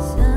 sun.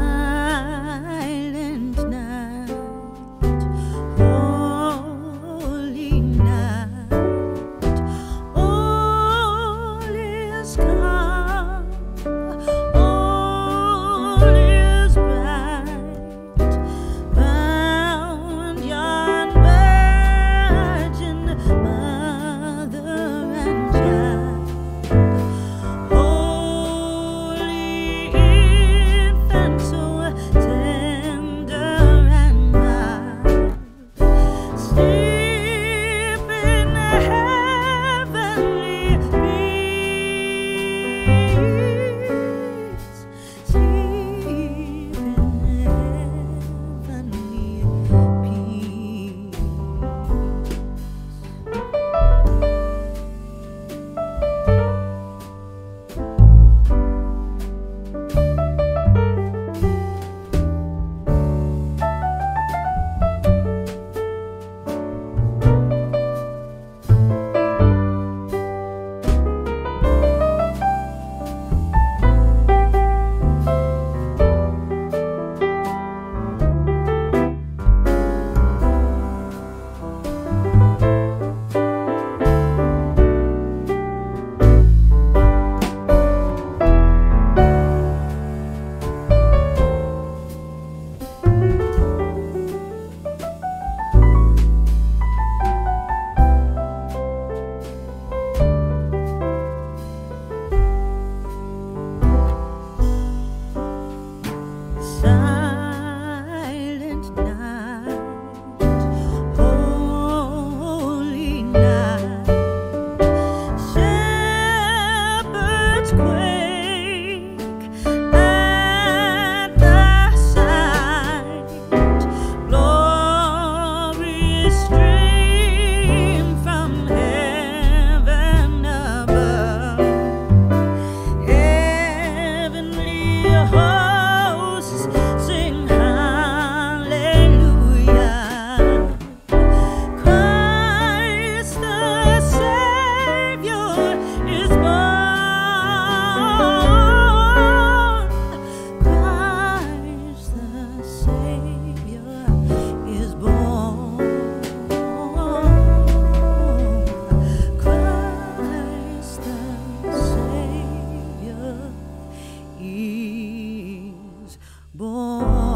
born.